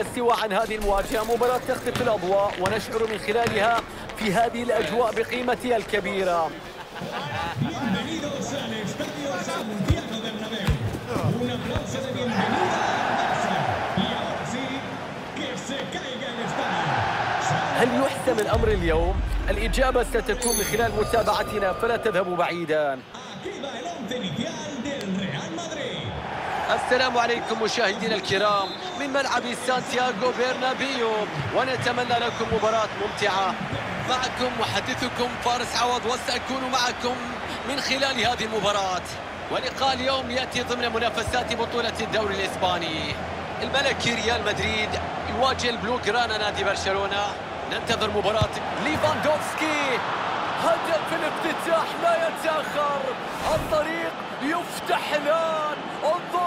السوى عن هذه المواجهة مباراة تختلف الأضواء ونشعر من خلالها في هذه الأجواء بقيمتها الكبيرة. هل يحسم الأمر اليوم؟ الإجابة ستكون من خلال متابعتنا فلا تذهبوا بعيدا السلام عليكم مشاهدينا الكرام من ملعب سانتياغو برنابيو ونتمنى لكم مباراة ممتعة معكم محدثكم فارس عوض وسأكون معكم من خلال هذه المباراة. ولقاء اليوم يأتي ضمن منافسات بطولة الدوري الإسباني. الملكي ريال مدريد يواجه البلو جرانا نادي برشلونة. ننتظر مباراة ليفاندوفسكي. هدف الافتتاح لا يتأخر. الطريق يفتح الآن. انظر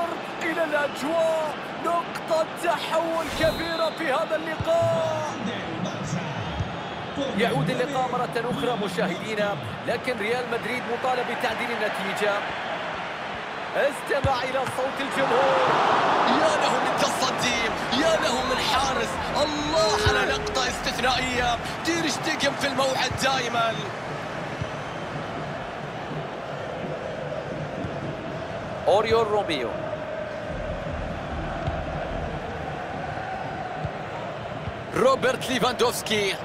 الأجواء نقطة تحول كبيرة في هذا اللقاء. يعود اللقاء مرة أخرى مشاهدينا لكن ريال مدريد مطالب بتعديل النتيجة. استمع إلى صوت الجمهور. يا له من تصدي يا له من حارس. الله على لقطة استثنائية. دير شتيجن في الموعد دائما. أوريو روميو. روبرت ليفاندوفسكي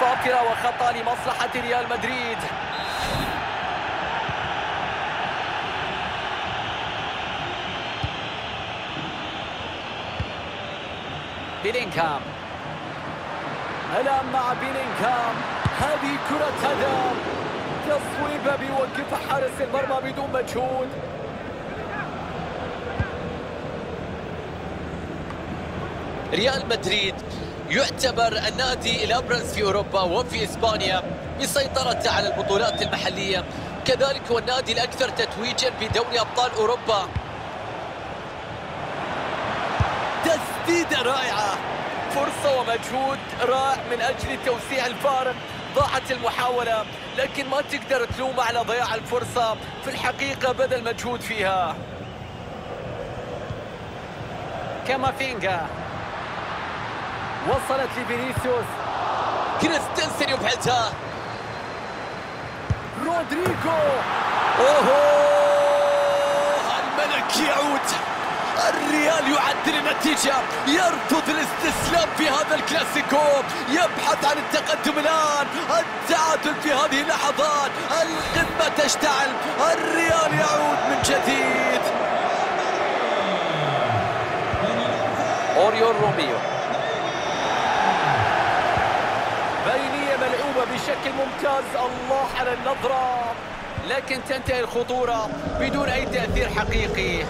خاطرة وخطأ لمصلحة ريال مدريد. بيلينغهام. الآن مع بيلينغهام هذه كرة هدف تصويبة بيوقفها حارس المرمى بدون مجهود. ريال مدريد يعتبر النادي الأبرز في أوروبا وفي إسبانيا بسيطرته على البطولات المحلية. كذلك هو النادي الأكثر تتويجا بدوري أبطال أوروبا. تسديدة رائعة. فرصة ومجهود رائع من أجل توسيع الفارق ضاعت المحاولة لكن ما تقدر تلوم على ضياع الفرصة. في الحقيقة بذل مجهود فيها. كامافينجا وصلت لفينيسيوس. كريستنسن يبعدها رودريجو. أوهو! الملك يعود. الريال يعدل النتيجة. يرفض الاستسلام في هذا الكلاسيكو. يبحث عن التقدم الآن. التعادل في هذه اللحظات. القمة تشتعل. الريال يعود من جديد. أوريو روميو. ملعوبة بشكل ممتاز. الله على النظرة. لكن تنتهي الخطورة بدون أي تأثير حقيقي.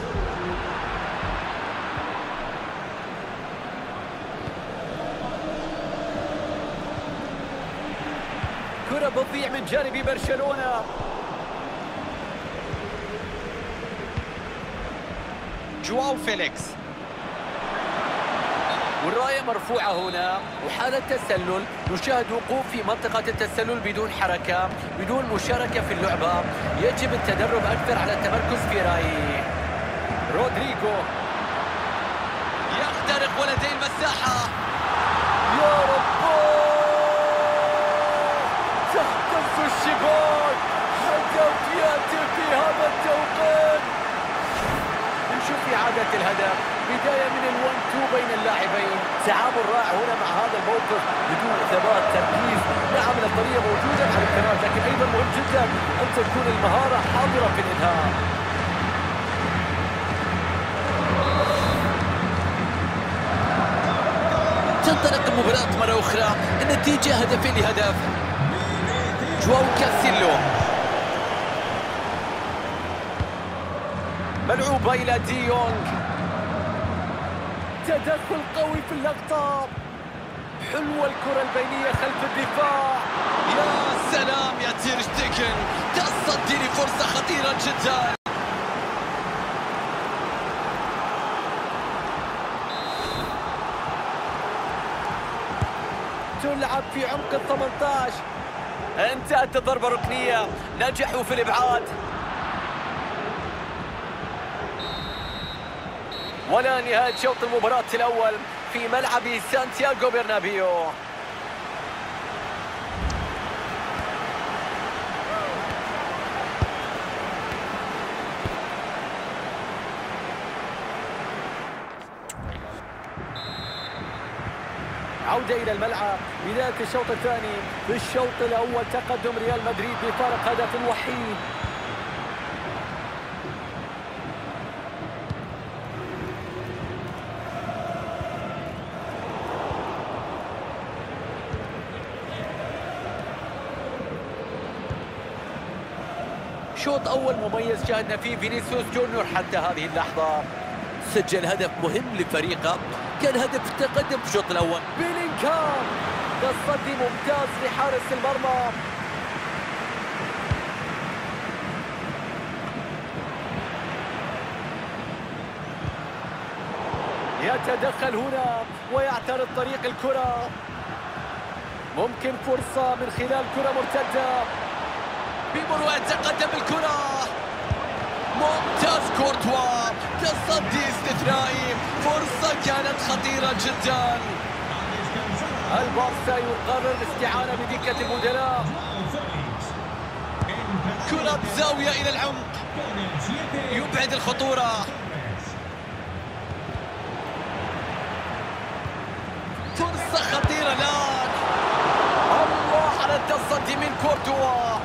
كرة بتضيع من جانب برشلونة. جواو فيليكس. والراية مرفوعة هنا وحالة تسلل نشاهد وقوف في منطقة التسلل بدون حركة بدون مشاركة في اللعبة. يجب التدرب أكثر على التمركز في رأيي. رودريجو يخترق ولدي المساحة يا رب تهتز الشباك هدف يأتي في هذا التوقيت إعادة الهدف بداية من الون تو بين اللاعبين. تعامل رائع هنا مع هذا الموقف بدون ثبات تركيز. نعم الأفضلية موجودة على الكرات لكن أيضا مهم جدا أن تكون المهارة حاضرة في الإنهاء. تنطلق المباراة مرة أخرى النتيجة هدفين لهدف. جواو كاسيلو. ملعوبة إلى دي يونغ تدخل قوي في اللقطة حلوة الكرة البينية خلف الدفاع. يا سلام يا تير شتيكن تصدي لفرصة خطيرة جدا. تلعب في عمق ال 18 انتهت الضربة ركنية. نجحوا في الإبعاد. ولا نهاية شوط المباراة الأول في ملعب سانتياغو برنابيو. عودة إلى الملعب بداية الشوط الثاني. في الشوط الأول تقدم ريال مدريد بفارق هدف وحيد. شوط أول مميز شاهدنا فيه فينيسيوس جونيور حتى هذه اللحظة. سجل هدف مهم لفريقه. كان هدف التقدم في الشوط الأول. بيلينغهام تصدي ممتاز لحارس المرمى. يتدخل هنا ويعترض طريق الكرة. ممكن فرصة من خلال كرة مرتدة. بمروءة تقدم الكرة. ممتاز كورتوا. تصدي استثنائي. فرصة كانت خطيرة جدا. البارسا يقرر الاستعانة بدكة البدلاء كرة بزاوية إلى العمق. يبعد الخطورة. فرصة خطيرة الآن. الله على التصدي من كورتوا.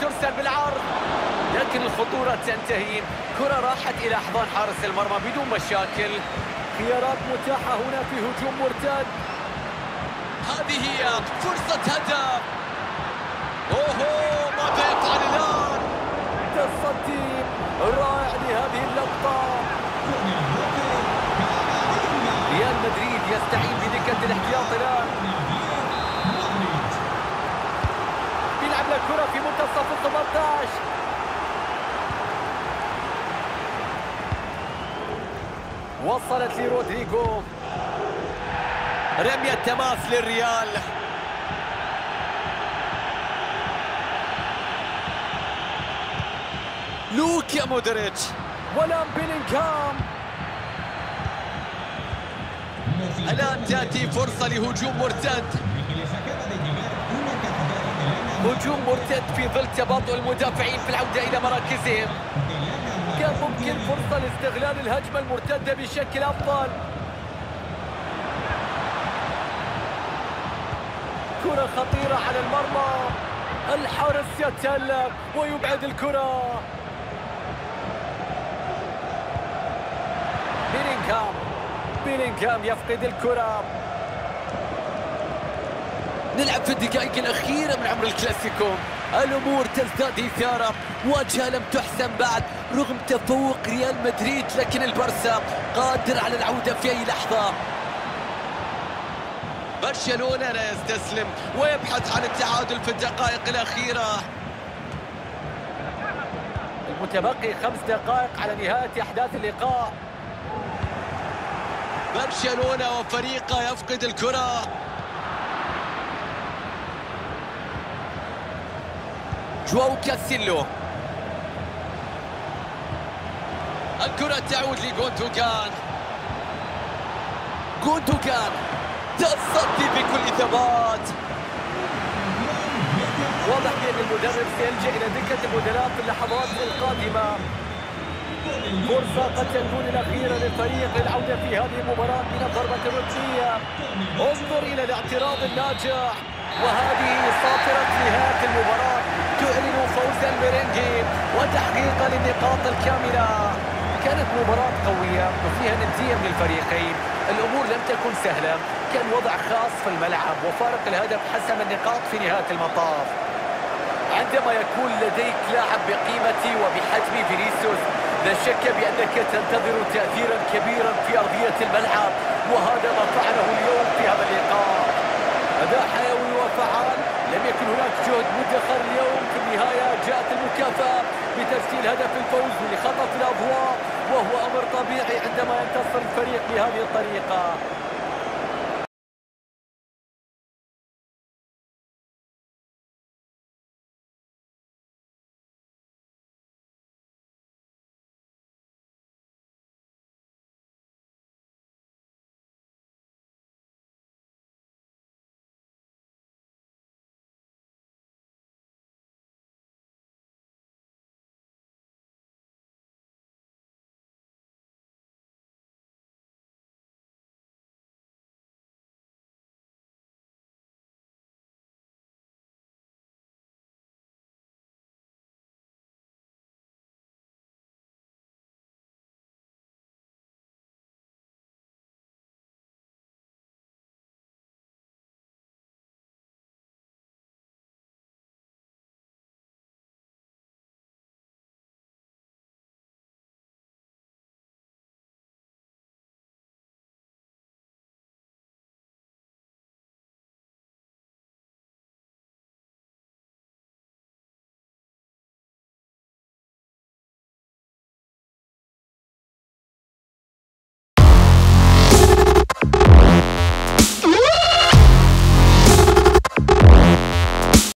كرة بترسل بالعرض. لكن الخطورة تنتهي. كرة راحت إلى أحضان حارس المرمى بدون مشاكل. خيارات متاحة هنا في هجوم مرتد. هذه هي فرصة هدف. أوهو ماذا يفعل الآن. تصدي رائع لهذه اللقطة. ريال مدريد يستعين بدكة الاحتياط الآن. بيلعب الكرة في منتصف ال 18 وصلت لرودريجو. رمية تماس للريال. لوكا مودريتش. ولام بيلينغهام الآن تأتي فرصة لهجوم مرتد. هجوم مرتد في ظل تباطؤ المدافعين في العودة إلى مراكزهم. ممكن فرصة لاستغلال الهجمة المرتدة بشكل أفضل. كرة خطيرة على المرمى. الحارس يتألق ويبعد الكرة. بيلينغهام. بيلينغهام يفقد الكرة. نلعب في الدقائق الأخيرة من عمر الكلاسيكو. الأمور تزداد إثارة. واجهة لم تحسم بعد رغم تفوق ريال مدريد لكن البرسا قادر على العودة في أي لحظة. برشلونة لا يستسلم ويبحث عن التعادل في الدقائق الأخيرة. المتبقي خمس دقائق على نهاية أحداث اللقاء. برشلونة وفريقه يفقد الكرة. جواو كاسيلو. الكرة تعود لجوندوغان جوندوغان تصدي بكل ثبات. واضح بأن المدرب سيلجأ إلى دكة البدلاء في اللحظات القادمة. فرصة قد تكون الأخيرة للفريق للعودة في هذه المباراة من الضربة الركنية انظر إلى الاعتراض الناجح. وهذه صافرة نهاية المباراة تعلن فوز الميرينجي وتحقيق للنقاط الكاملة. كانت مباراة قوية وفيها ندية من الفريقين. الأمور لم تكن سهلة. كان وضع خاص في الملعب وفارق الهدف حسم النقاط في نهاية المطاف. عندما يكون لديك لاعب بقيمة وبحجم فينيسيوس لا شك بأنك تنتظر تأثيرا كبيرا في أرضية الملعب وهذا ما فعله اليوم في هذا اللقاء. أداء حيوي وفعال. لم يكن هناك جهد مدخر اليوم في النهاية. جاءت المكافأة بتسجيل هدف الفوز لخطف الأضواء وهو أمر طبيعي عندما ينتصر الفريق بهذه الطريقة.